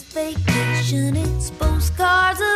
vacation, it's postcards of.